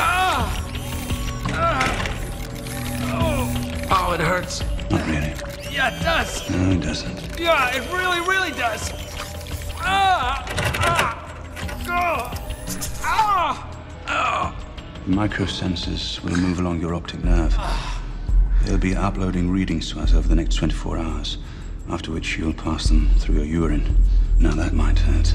Ah. Ah. Oh, it hurts. Not really. Yeah, it does. No, it doesn't. Yeah, it really, really does. Ah! Ah! Ah! Oh! The microsensors will move along your optic nerve. They'll be uploading readings to us over the next 24 hours, after which you'll pass them through your urine. Now that might hurt.